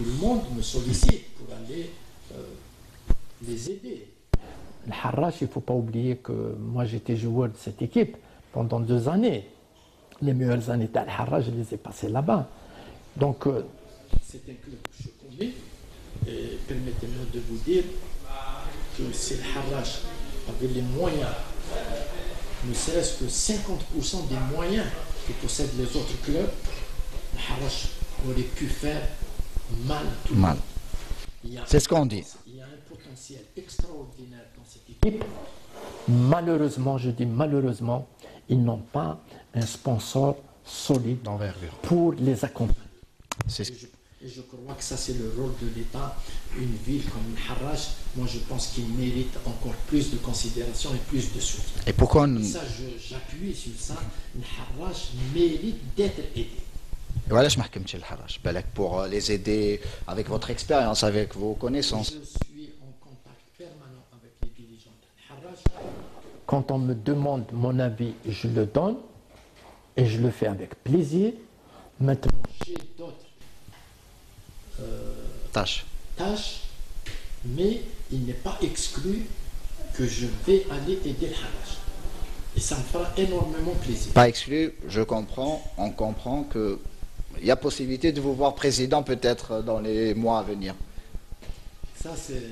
tout le monde me sollicite pour aller euh, les aider. Le Harrach, il ne faut pas oublier que moi j'étais joueur de cette équipe pendant deux années. Les meilleures années de Harrach, je les ai passées là-bas. Donc, euh, c'est un club que je connais. Et permettez-moi de vous dire que si le Harrach avait les moyens, ne serait-ce que 50% des moyens que possèdent les autres clubs, le Harrach aurait pu faire mal tout Mal. C'est ce qu'on dit. Il y a un potentiel extraordinaire dans cette équipe. malheureusement, je dis malheureusement, ils n'ont pas un sponsor solide D'envergure. pour les accompagner. C'est ce- Et je, et je crois que ça, c'est le rôle de l'État. Une ville comme Harrach, moi, je pense qu'il mérite encore plus de considération et plus de soutien. Et pourquoi Et on- ça, je- j'appuie sur ça. Harrach mérite d'être aidé. Voilà, je marque. Balak, Pour euh, les aider avec votre expérience, avec vos connaissances. Je suis en contact permanent avec les dirigeants. Quand on me demande mon avis, je le donne et je le fais avec plaisir. Maintenant, J'ai d'autres Tâche. tâches, mais il n'est pas exclu que je vais aller aider le Harrach. Et ça me fera énormément plaisir. Pas exclu, je comprends, on comprend que il y a possibilité de vous voir président peut-être dans les mois à venir. Ça, c'est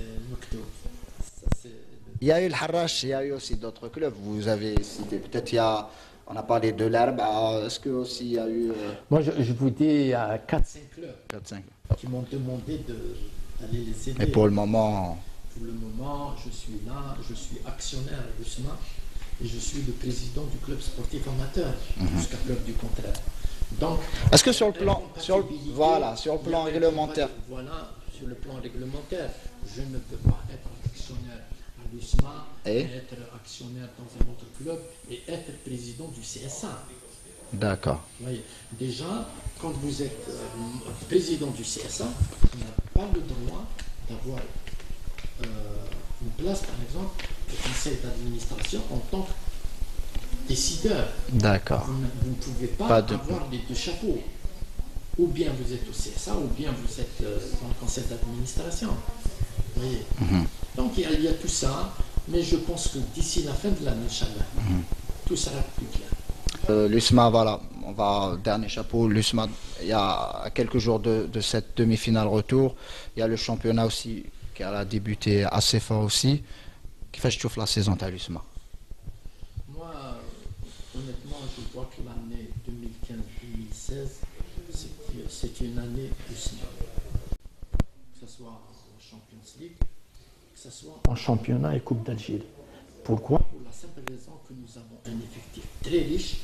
Il y a eu le Harrach, il y a eu aussi d'autres clubs. Vous avez cité, peut-être il y a, on a parlé de l'herbe. Est-ce que aussi il y a eu euh, moi, je, je vous dis 4 cinq clubs 4-5 qui m'ont demandé de- d'aller les aider. Mais pour le moment, Pour le moment, je suis là, je suis actionnaire à l'USMA et je suis le président du club sportif amateur, jusqu'à preuve du contraire. Donc, est-ce que sur le plan, sur le- voilà, sur le plan réglementaire, Voilà, sur le plan réglementaire, je ne peux pas être actionnaire à l'USMA Et être actionnaire dans un autre club et être président du CSA. d'accord. Déjà, quand vous êtes euh, président du CSA, vous n'avez pas le droit d'avoir euh, une place, par exemple, au conseil d'administration en tant que décideur. D'accord. Vous, ne- vous ne pouvez pas, Pas de- avoir les deux chapeaux. Ou bien vous êtes au CSA, ou bien vous êtes euh, dans le conseil d'administration. Vous voyez Mhm. Donc il y, a, tout ça, mais je pense que d'ici la fin de l'année, Inch'Allah, Mhm. tout sera plus clair. Euh, L'USMA, voilà, on va, dernier chapeau, l'USMA, il y a quelques jours de, de cette demi-finale retour, il y a le championnat aussi qui a débuté assez fort aussi. Qui fait chauffe la saison à l'USMA Moi, euh, honnêtement, je vois que l'année 2015-2016, c'est- une année aussi. Que ce soit en Champions League, que ce soit en championnat et Coupe d'Algérie. Pourquoi? Pour la simple raison que nous avons un effectif très riche,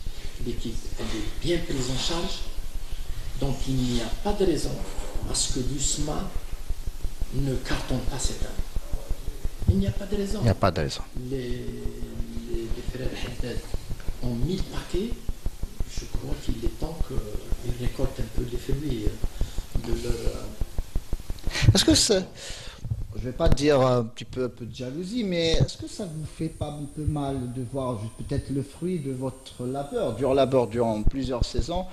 l'équipe elle est bien prise en charge, donc il n'y a pas de raison à ce que l'USMA ne cartonne pas cette année. Il n'y a pas de raison. Il n'y a pas de raison. Les, les, les frères Haddad ont mis le paquet. Je crois qu'il est temps qu'ils récoltent un peu les fruits de leur. euh, Est-ce que c'est. Je vais pas dire un petit peu, un peu de jalousie, mais est-ce que ça vous fait pas un peu mal de voir peut-être le fruit de votre labeur, dur labeur durant plusieurs saisons?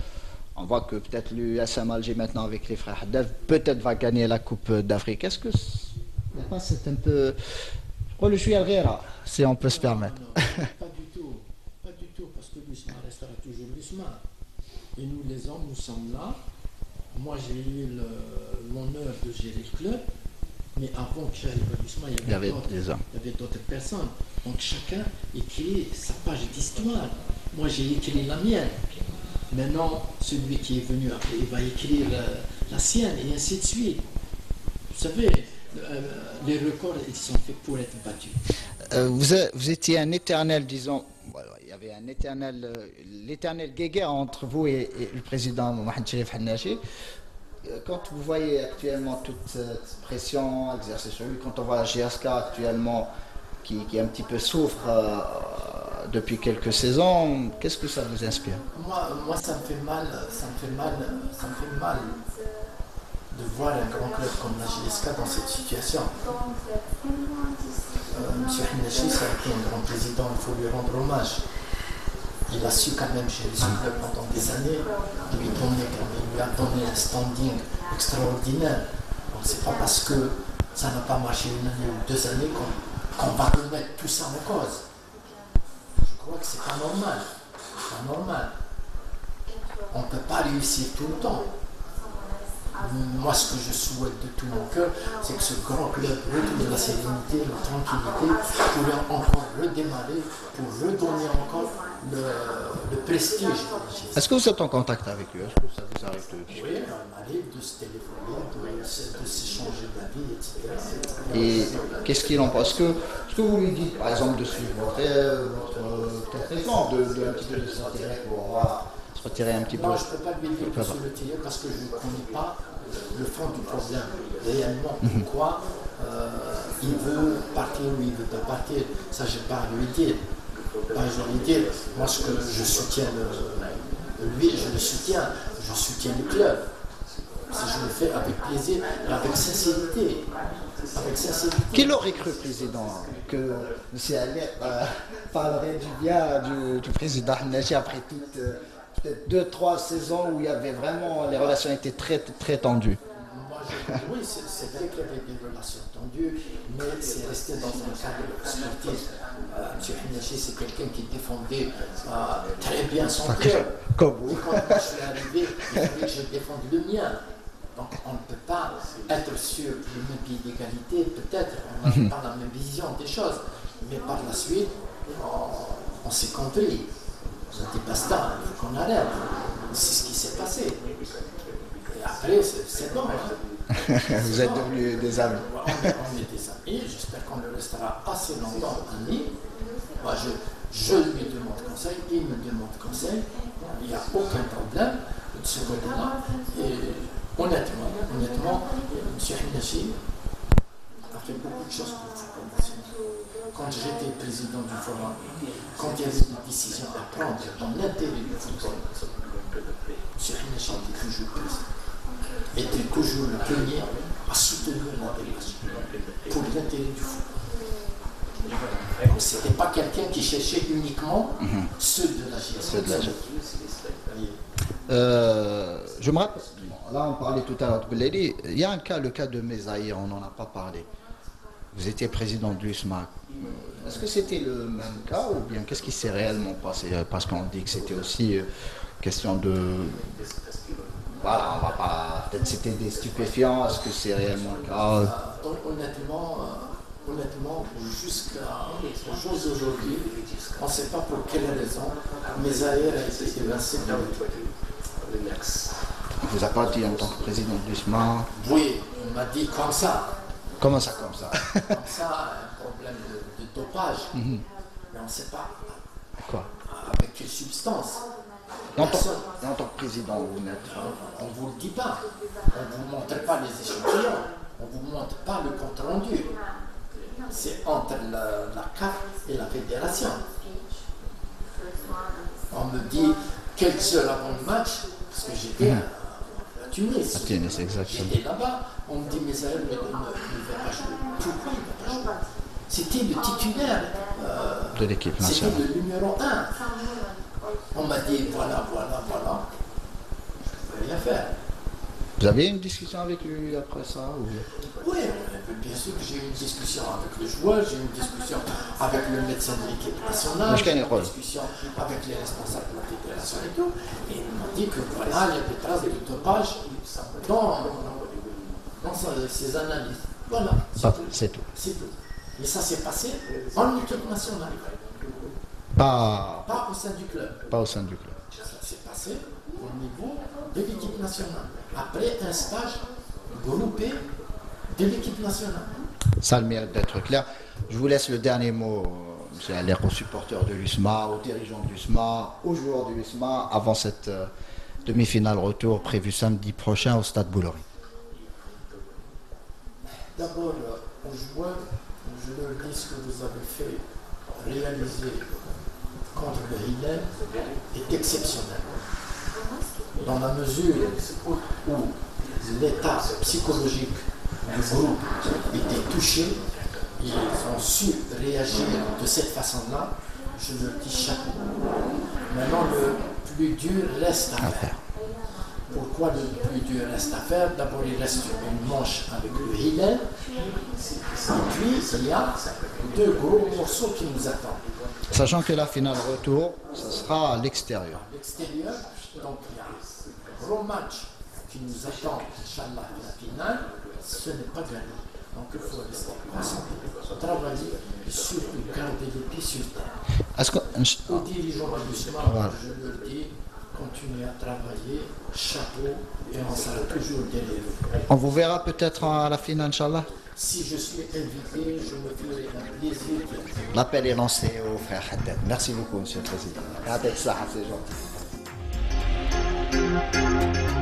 On voit que peut-être l'USM Alger maintenant avec les frères Haddad peut-être va gagner la Coupe d'Afrique. Est-ce que il n'y a pas c'est un peu. Je crois le chouïa si on peut se permettre. Non, non, pas du tout. Pas du tout, parce que l'USMA restera toujours l'USMA. Et nous, les hommes, nous sommes là. Moi, j'ai eu l'honneur de gérer le club. Mais avant que j'arrive à il y avait, avait d'autres- personnes. Donc chacun écrit sa page d'histoire. Moi, j'ai écrit la mienne. Maintenant, celui qui est venu après, il va écrire euh, la sienne, et ainsi de suite. Vous savez, euh, les records, ils sont faits pour être battus. Euh, vous, vous étiez un éternel, disons, il y avait un éternel, euh, l'éternel guéguerre entre vous et, le président Mohamed Cherif Hannachi. Euh, Quand vous voyez actuellement toute cette pression exercée sur lui, quand on voit la GSK actuellement qui, qui un petit peu souffre euh, depuis quelques saisons, qu'est-ce que ça vous inspire? Moi, ça me fait mal, ça me fait mal, ça me fait mal de voir un grand club comme la GSK dans cette situation. Euh, Monsieur Hinachi, ça a été un grand président, il faut lui rendre hommage. Il a su quand même gérer son club pendant des années, lui, donner, il lui a donné un standing extraordinaire. c'est pas parce que ça n'a pas marché une année ou deux années qu'on va remettre tout ça en cause. Je crois que c'est pas normal. C'est pas normal. On ne peut pas réussir tout le temps. Moi, ce que je souhaite de tout mon cœur, c'est que ce grand club retrouve la sérénité, la tranquillité, pour encore redémarrer, pour redonner encore le, prestige. Est-ce que vous êtes en contact avec eux? Est-ce que ça vous arrive de Oui, on arrive de se téléphoner, de, s'échanger d'avis, etc. Et qu'est-ce qu'il en pense? Est-ce que, que, vous lui dites, par exemple, de suivre votre, votre, exemple, de, de, un petit peu de s'intéresser pour se retirer un petit peu Non, je ne peux pas lui dire de se retirer parce que je ne connais pas le fond du problème, réellement, mhm. pourquoi euh, il veut partir ou il ne veut pas partir. Ça, je n'ai pas lui dire. Pas je lui dire. Moi, ce que je soutiens lui, je le soutiens. Je soutiens le club. Si je le fais avec plaisir et avec sincérité. Avec sincérité. Qui aurait cru, président, que M. Alep euh, parlerait du bien du, président Naji après toute. Euh, peut-être deux, trois saisons où il y avait vraiment, les relations étaient très, très tendues. oui, c'est vrai qu'il y avait des relations tendues, mais c'est resté dans un cadre sportif. Euh, M. Hinachi, c'est quelqu'un qui défendait euh, très bien son cœur. Comme vous. quand moi je suis arrivé, il fallait que je défende le mien. Donc on ne peut pas être sur le même pied d'égalité, peut-être, on n'a mhm. pas la même vision des choses, mais par la suite, on, on s'est compris. Dit basta, il faut qu'on arrête. C'est ce qui s'est passé. Et après, c'est dommage. Vous êtes devenus des amis. On, est, des amis, j'espère qu'on le restera assez longtemps amis. Moi, je, je lui demande conseil, il me demande conseil. Il n'y a aucun problème de ce côté-là. Et honnêtement, honnêtement, M. Hinachi beaucoup de choses pour cette quand j'étais président du forum, quand il y avait des décisions à prendre dans l'intérêt du football, M. Hinachan était toujours président, était toujours le premier à soutenir la délégation pour l'intérêt du football. Donc ce n'était pas quelqu'un qui cherchait uniquement mhm. ceux de la gestion. Euh, je me rappelle, là on parlait tout à l'heure de il y a un cas, le cas de Mesaïr, on n'en a pas parlé. Vous étiez président de l'USMAC. Est-ce que c'était le même cas ou bien qu'est-ce qui s'est réellement passé? Parce qu'on dit que c'était aussi euh, question de. Voilà, on va pas. Peut-être c'était des stupéfiants. Est-ce que c'est réellement le cas? Honnêtement, euh, honnêtement jusqu'à d'aujourd'hui, on ne sait pas pour quelle raison, mais ailleurs a été évincé dans le On vous a pas dit en tant que président du SMA Oui, on m'a dit comme ça. Comment ça, comme ça Comme ça, un problème de, dopage. Mhm. Mais on ne sait pas. Quoi Avec quelle substance en tant, en tant, que président, vous n'êtes On ne vous le dit pas. On ne vous montre pas les échantillons. On ne vous montre pas le compte rendu. C'est entre la, la CAF et la fédération. On me dit heures avant le match, parce que j'étais à Tunis. À Tunis, exactement. J'étais là-bas. On me dit, mais ça, ne, va pas jouer. Pourquoi il ne va pas jouer? C'était le titulaire euh, de l'équipe nationale. C'était le numéro 1. On m'a dit, voilà, voilà, voilà. Je ne peux rien faire. Vous avez une discussion avec lui après ça Oui, bien sûr que j'ai eu une discussion avec le joueur, j'ai eu une discussion avec le médecin de l'équipe nationale, j'ai eu une discussion avec les responsables de la fédération et tout. Et ils m'ont dit que voilà, il y a des traces de dopage dans, dans ces analyses. Voilà, c'est tout. C'est tout. Mais ça s'est passé en équipe nationale. Pas, pas au sein du club. Pas au sein du club. Ça s'est passé au niveau l'équipe nationale. Après un stage groupé de l'équipe nationale. Ça a le mérite d'être clair. Je vous laisse le dernier mot, M. Allaire, aux supporters de l'USMA, aux dirigeants de l'USMA, aux joueurs de l'USMA, avant cette euh, demi-finale retour prévue samedi prochain au stade Boulary. D'abord, aux joueurs, je leur dis ce que vous avez fait réaliser contre le Hillel est exceptionnel. Dans la mesure où l'état psychologique du groupe était touché, ils ont su réagir de cette façon-là. Je leur dis chapeau. Maintenant, le plus dur reste à faire. Pourquoi quoi le plus dur reste à faire? D'abord, il reste une manche avec le Hillel. Et puis, il y a deux gros morceaux qui nous attendent. Sachant que la finale retour, ce sera à l'extérieur. À l'extérieur, donc il y a un gros match qui nous attend, Inch'Allah, la finale. Ce n'est pas gagné. Donc il faut rester concentré, travailler et surtout garder les pieds sur terre. Est-ce que, Aux dirigeants je leur dis, continuez à travailler, chapeau, et on sera toujours derrière vous. on vous verra peut-être à la finale, Inch'Allah Si je suis invité, je me ferai un plaisir. L'appel est lancé au frère Haddad. Merci beaucoup, Monsieur le Président. Avec ça, c'est gentil. Música